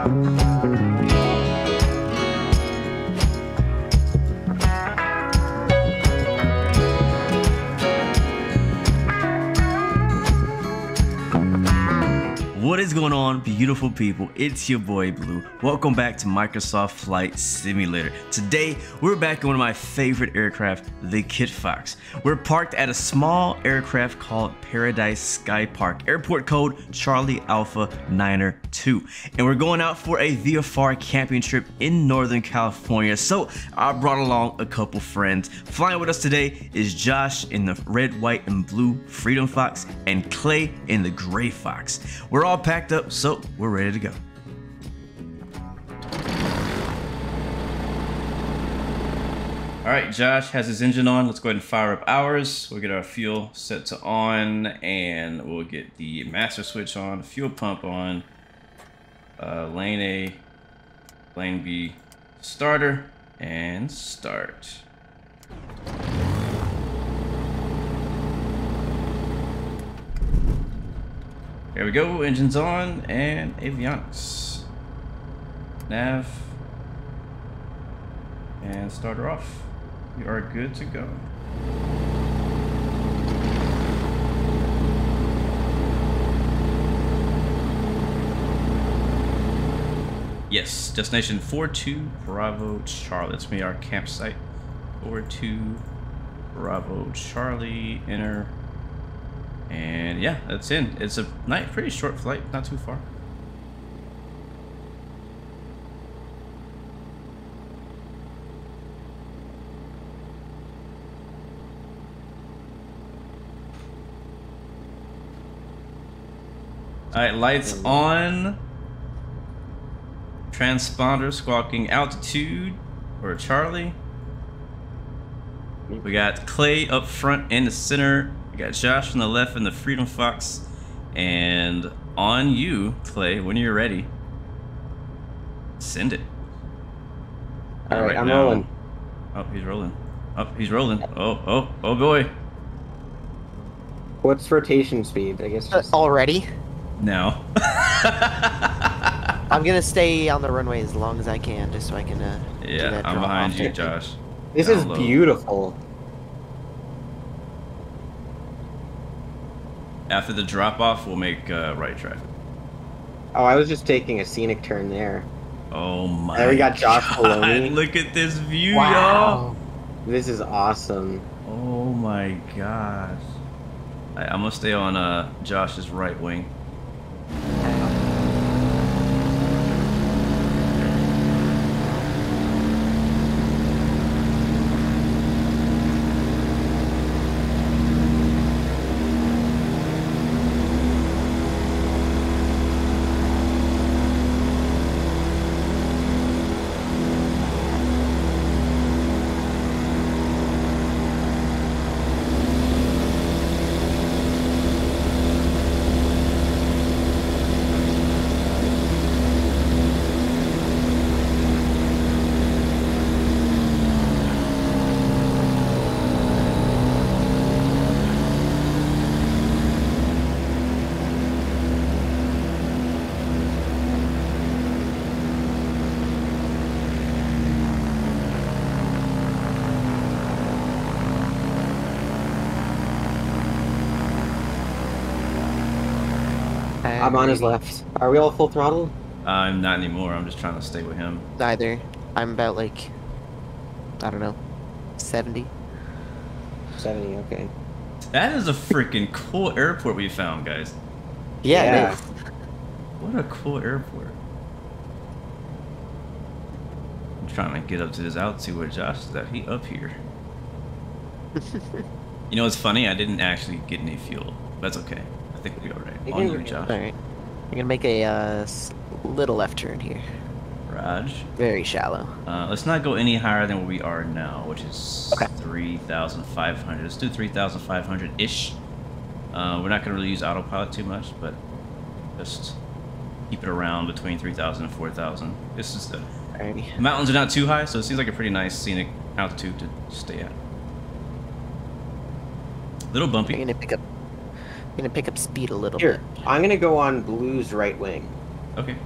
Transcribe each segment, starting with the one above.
Yeah. Is going on, beautiful people? It's your boy Blue. Welcome back to Microsoft Flight Simulator. Today, we're back in one of my favorite aircraft, the Kit Fox. We're parked at a small aircraft called Paradise Sky Park, airport code Charlie Alpha Niner 2. And we're going out for a VFR camping trip in Northern California. So I brought along a couple friends. Flying with us today is Josh in the red, white, and blue Freedom Fox and Clay in the gray Fox. We're all packed up, so we're ready to go. All right, Josh has his engine on. Let's go ahead and fire up ours. We'll get our fuel set to on, and we'll get the master switch on, fuel pump on, uh, lane A, lane B, starter, and start. There we go, engines on, and avionics. Nav, and starter off. You are good to go. Yes, destination 42 Bravo Charlie. That's me, our campsite. 42 Bravo Charlie, enter. And yeah, that's in. It's a night, pretty short flight, not too far. All right, lights on. Transponder squawking altitude for Charlie. We got Clay up front in the center. We got Josh on the left and the Freedom Fox. And on you, Clay, when you're ready, send it. All right, I'm now. rolling. Oh, he's rolling. Oh, he's rolling. Oh, oh, oh boy. What's rotation speed? I guess. Uh, already? No. I'm gonna stay on the runway as long as I can, just so I can. Uh, yeah, I'm behind you, Josh. This Down is low. beautiful. After the drop off, we'll make uh, right traffic. Oh, I was just taking a scenic turn there. Oh my! There we got Josh Poloni. Look at this view, wow. y'all. This is awesome. Oh my gosh! I, I'm gonna stay on uh, Josh's right wing. I'm on his left. Are we all full throttle? I'm not anymore. I'm just trying to stay with him. Neither. I'm about like, I don't know, 70. 70, okay. That is a freaking cool airport we found, guys. Yeah, yeah. What a cool airport. I'm trying to get up to this altitude where Josh is at. He up here. you know what's funny? I didn't actually get any fuel. That's okay. I think we'll be alright. On you, Josh. Alright. I'm gonna make a uh, little left turn here. Raj. Very shallow. Uh, let's not go any higher than where we are now, which is okay. 3,500. Let's do 3,500-ish. Uh, we're not going to really use autopilot too much, but just keep it around between 3,000 and 4,000. This is the... Alrighty. mountains are not too high, so it seems like a pretty nice scenic altitude to stay at. Little bumpy. I'm gonna pick up I'm gonna pick up speed a little Here, bit. I'm gonna go on Blue's right wing. Okay.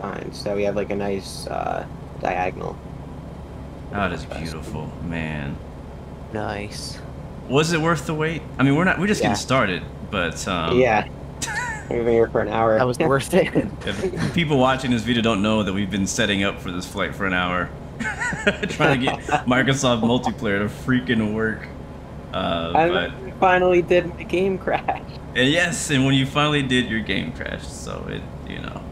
Fine. so we have like a nice uh, diagonal. That is beautiful, man. Nice. Was it worth the wait? I mean, we're not. We're just Yeah. getting started, but um, yeah, we've been here for an hour. That was worth it. If people watching this video don't know that we've been setting up for this flight for an hour, trying to get Microsoft multiplayer to freaking work. Uh, and but then we finally did my game crash. and yes, and when you finally did, your game crashed. So it, you know.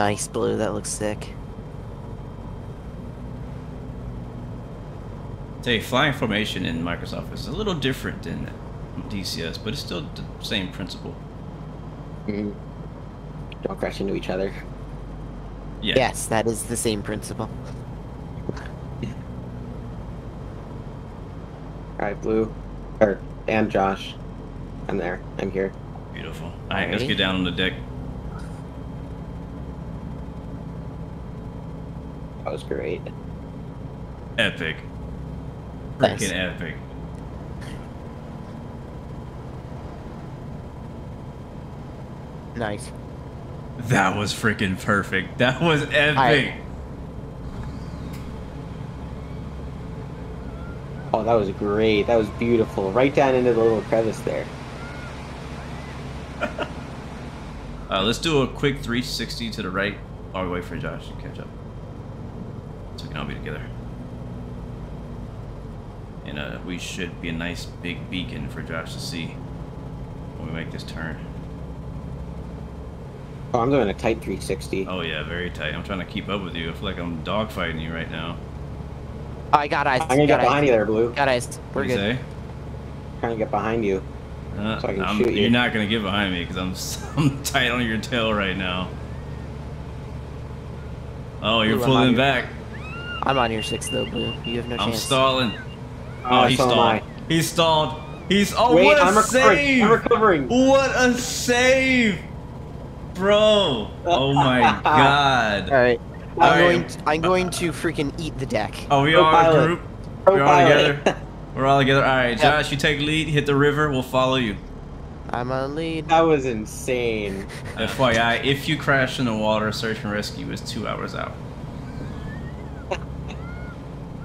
Nice blue. That looks sick. Tell you, flying formation in Microsoft is a little different than DCS, but it's still the same principle. Mhm. Don't crash into each other. Yeah. Yes, that is the same principle. All right, Blue, or and Josh, I'm there. I'm here. Beautiful. All right, let's get down on the deck. That was great. Epic. Nice. Freaking epic. Nice. That was freaking perfect. That was epic. I- Oh, that was great. That was beautiful. Right down into the little crevice there. Uh, let's do a quick 360 to the right we wait for Josh to catch up. So we can all be together. And uh, we should be a nice big beacon for Josh to see when we make this turn. Oh, I'm doing a tight 360. Oh yeah, very tight. I'm trying to keep up with you. I feel like I'm dogfighting you right now. I got eyes. I'm gonna got get behind eyes. you there, Blue. Got eyes. We're What do you good. say? trying to get behind you. Uh, So I can shoot you. You're not gonna get behind me because I'm s- I'm tight on your tail right now. Oh, you're Ooh, I'm pulling on your- back. I'm on your six though, blue. You have no I'm chance. stalling. Oh, Oh, he so stalled. I. He stalled. He's oh Wait, what a I'm recovering. save! I'm recovering. What a save, bro! Uh, oh my god! All right. I'm All right. going. To, I'm going to freaking eat the deck. Oh, are we Pro all in a group? Pro We're all together. We're all together. All right, Yep. Josh, you take lead. Hit the river. We'll follow you. I'm on lead. that was insane. FYI, if you crash in the water, search and rescue is two hours out.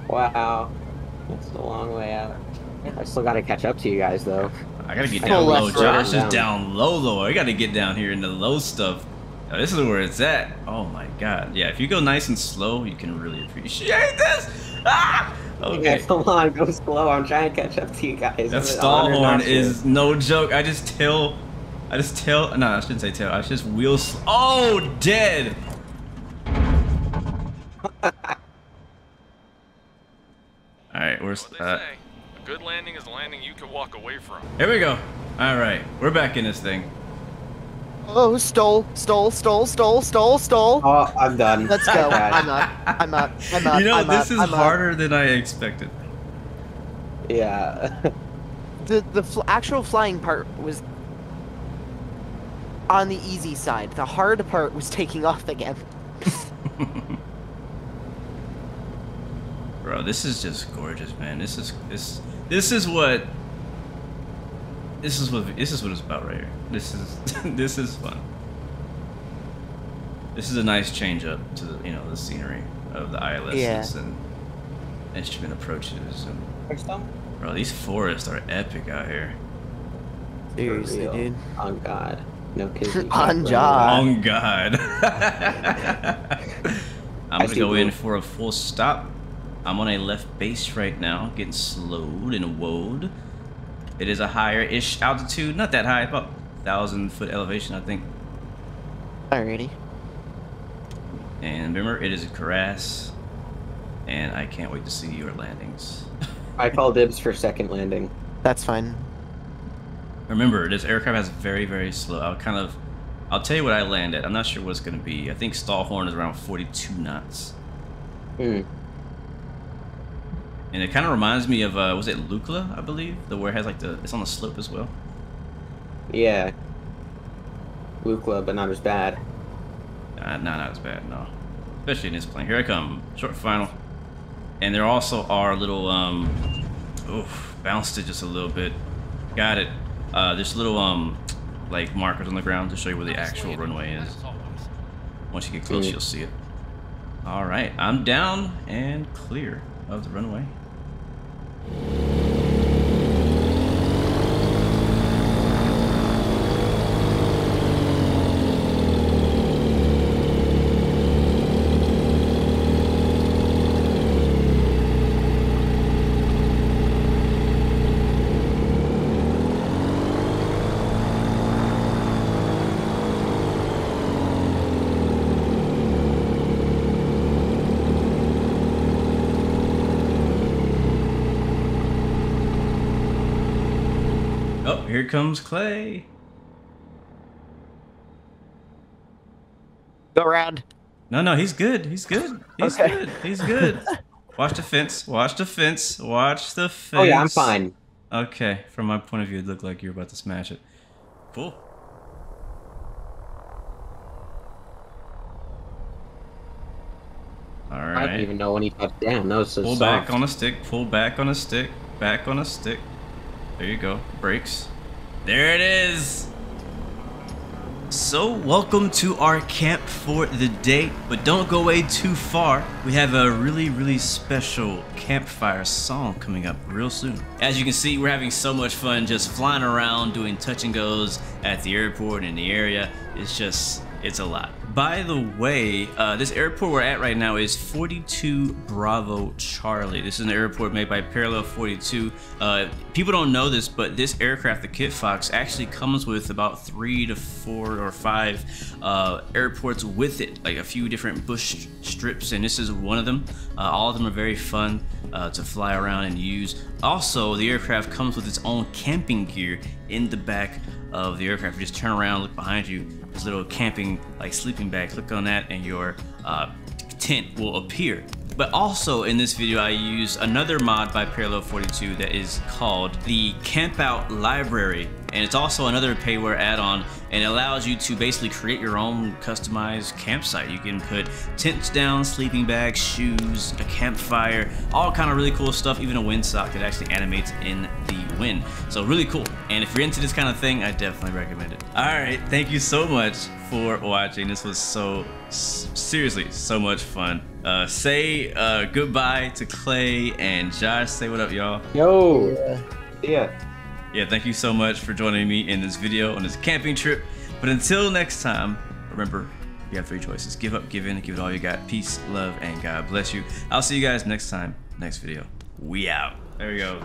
Wow. That's a long way out. I still gotta catch up to you guys though. I gotta get down low. left, Josh right. is down low, low. I gotta get down here in the low stuff. Now, this is where it's at. Oh my god. Yeah, if you go nice and slow, you can really appreciate this. Ah! Okay. Okay. Come on, go slow. I'm trying to catch up to you guys. That It's stall horn is no joke. I just tail. I just tail. No, I shouldn't say tail. I just wheel. Oh, dead. All right, we're. What they Uh, say, a good landing is a landing you can walk away from. here we go. All right, we're back in this thing. Oh, stole, stole, stole, stole, stole, stole. Oh, I'm done. Let's go. I'm up. I'm up. I'm up. you know, I'm this up, is I'm up. harder than I expected. Yeah. The the fl- actual flying part was on the easy side. The hard part was taking off again. Bro, this is just gorgeous, man. This is this this is what this is what this is what it's about right here. This is this is fun. This is a nice change up to the, you know the scenery of the ILSs Yeah. and instrument approaches and bro, these forests are epic out here. Seriously, dude. On God. No kidding. On job. Oh God. I'm I gonna go in for a full stop. I'm on a left base right now, getting slowed and woed. It is a higher-ish altitude, not that high, about thousand foot elevation, I think. Alrighty. And remember, it is a Karas, and I can't wait to see your landings. I call dibs for second landing. That's fine. remember, this aircraft has very, very slow. I'll kind of, I'll tell you what I land at. I'm not sure what it's going to be. I think stall horn is around 42 knots. Hmm. And it kind of reminds me of, uh, was it Lukla, I believe? The where it has like the, it's on the slope as well. Yeah. Lukla, but not as bad. Uh, no, not as bad, no. Especially in this plane. Here I come. Short final. And there also are little, um, oof, bounced it just a little bit. Got it. Uh, there's little, um, like markers on the ground to show you where the actual runway is. Once you get close, Mm. you'll see it. All right, I'm down and clear of the runway. Oh, here comes Clay. Go around. No, no, he's good. He's good. He's Okay. good. He's good. Watch the fence. Watch the fence. Watch the fence. Oh yeah, I'm fine. Okay, from my point of view, it looked like you're about to smash it. Cool. All I right. didn't even know when he touched down. That was so Pull soft. back on a stick. Pull back on a stick. Back on a stick. There you go. Brakes. There it is. So, welcome to our camp for the day, but don't go away too far. We have a really, really special campfire song coming up real soon. As you can see, we're having so much fun just flying around, doing touch and goes at the airport and the area. It's just, it's a lot. By the way, uh, this airport we're at right now is 42 Bravo Charlie. This is an airport made by Parallel 42. Uh, people don't know this, but this aircraft, the Kit Fox, actually comes with about three to four or five uh, airports with it, like a few different bush strips, and this is one of them. Uh, all of them are very fun uh, to fly around and use. Also, the aircraft comes with its own camping gear in the back of the aircraft. You just turn around, look behind you. Little camping, like sleeping bag. Click on that, and your uh, tent will appear. But also in this video, I use another mod by Parallel 42 that is called the Campout Library. And it's also another payware add-on and it allows you to basically create your own customized campsite. You can put tents down, sleeping bags, shoes, a campfire, all kind of really cool stuff, even a windsock that actually animates in the wind. So really cool. And if you're into this kind of thing, I definitely recommend it. All right, thank you so much for watching. This was so, seriously, so much fun. Uh, say uh, goodbye to Clay and Josh. Say what up, y'all. Yo. Yeah. Yeah. Yeah, thank you so much for joining me in this video on this camping trip. But until next time, remember, you have three choices. Give up, give in, give it all you got. Peace, love, and God bless you. I'll see you guys next time, next video. We out. There we go.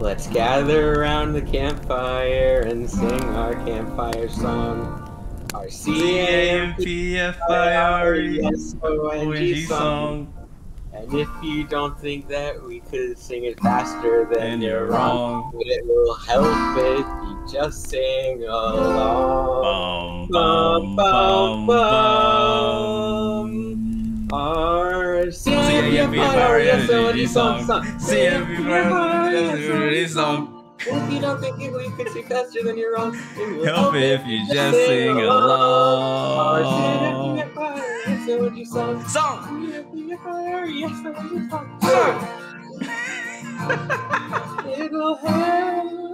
Let's gather around the campfire and sing our campfire song. Our C-A-M-P-F-I-R-E-S-O-N-G song. And if you don't think that we could sing it faster, then And you're wrong. But it will help if you just sing along. Bum, bum, bum, Our C-A-M-P-F-I-R-E-S-O-N-G song. C-A-M-P-F-I-R-E-S-O-N-G song. If you don't think we could sing faster, then you're wrong. Help if you just sing along. Our C-A-M-P-F-I-R-E-S-O-N-G song. Song. C-A-M-P-F-I-R-E-S-O-N-G song. It'll help